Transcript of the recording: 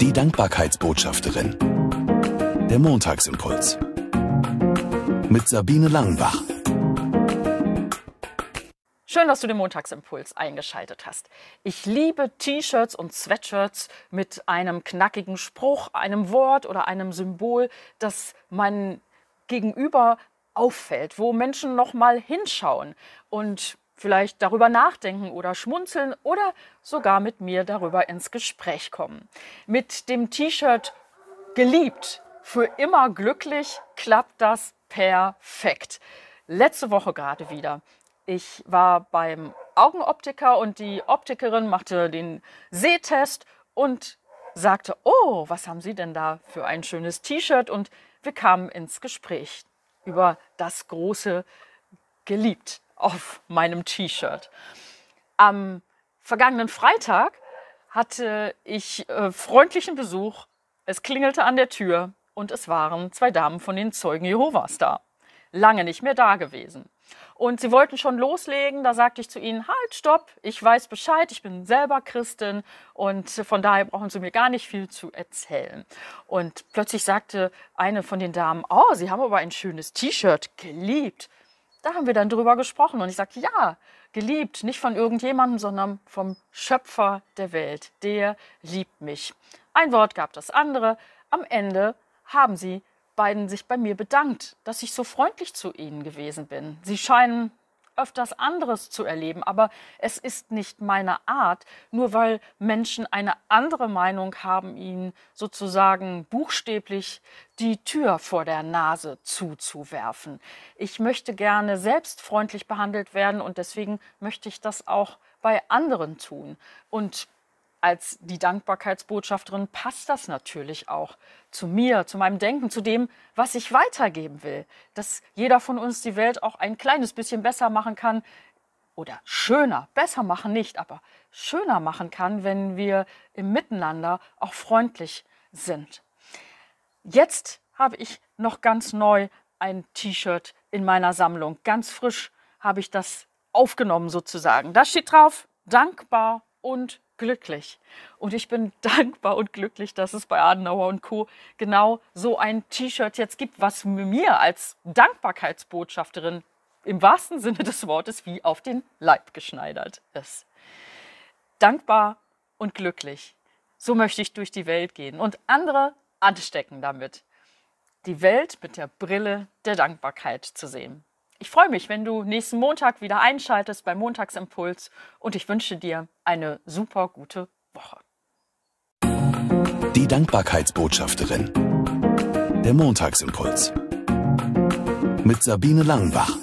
Die Dankbarkeitsbotschafterin. Der Montagsimpuls. Mit Sabine Langenbach. Schön, dass du den Montagsimpuls eingeschaltet hast. Ich liebe T-Shirts und Sweatshirts mit einem knackigen Spruch, einem Wort oder einem Symbol, das mein Gegenüber auffällt, wo Menschen noch mal hinschauen und vielleicht darüber nachdenken oder schmunzeln oder sogar mit mir darüber ins Gespräch kommen. Mit dem T-Shirt geliebt, für immer glücklich klappt das perfekt. Letzte Woche gerade wieder. Ich war beim Augenoptiker und die Optikerin machte den Sehtest und sagte, oh, was haben Sie denn da für ein schönes T-Shirt? Und wir kamen ins Gespräch über das große Geliebt auf meinem T-Shirt. Am vergangenen Freitag hatte ich äh, freundlichen Besuch. Es klingelte an der Tür und es waren zwei Damen von den Zeugen Jehovas da. Lange nicht mehr da gewesen. Und sie wollten schon loslegen. Da sagte ich zu ihnen, halt, stopp, ich weiß Bescheid, ich bin selber Christin und von daher brauchen sie mir gar nicht viel zu erzählen. Und plötzlich sagte eine von den Damen, oh, Sie haben aber ein schönes T-Shirt, geliebt. Da haben wir dann drüber gesprochen und ich sagte, ja, geliebt, nicht von irgendjemandem, sondern vom Schöpfer der Welt. Der liebt mich. Ein Wort gab das andere. Am Ende haben sie beiden sich bei mir bedankt, dass ich so freundlich zu ihnen gewesen bin. Sie scheinen öfters anderes zu erleben, aber es ist nicht meine Art, nur weil Menschen eine andere Meinung haben, ihnen sozusagen buchstäblich die Tür vor der Nase zuzuwerfen. Ich möchte gerne selbst freundlich behandelt werden und deswegen möchte ich das auch bei anderen tun. Und als die Dankbarkeitsbotschafterin passt das natürlich auch zu mir, zu meinem Denken, zu dem, was ich weitergeben will. Dass jeder von uns die Welt auch ein kleines bisschen besser machen kann oder schöner, besser machen nicht, aber schöner machen kann, wenn wir im Miteinander auch freundlich sind. Jetzt habe ich noch ganz neu ein T-Shirt in meiner Sammlung. Ganz frisch habe ich das aufgenommen sozusagen. Da steht drauf, dankbar und glücklich. Und ich bin dankbar und glücklich, dass es bei Adenauer und Co. genau so ein T-Shirt jetzt gibt, was mir als Dankbarkeitsbotschafterin im wahrsten Sinne des Wortes wie auf den Leib geschneidert ist. Dankbar und glücklich. So möchte ich durch die Welt gehen und andere anstecken damit. Die Welt mit der Brille der Dankbarkeit zu sehen. Ich freue mich, wenn du nächsten Montag wieder einschaltest beim Montagsimpuls und ich wünsche dir eine super gute Woche. Die Dankbarkeitsbotschafterin. Der Montagsimpuls. Mit Sabine Langenbach.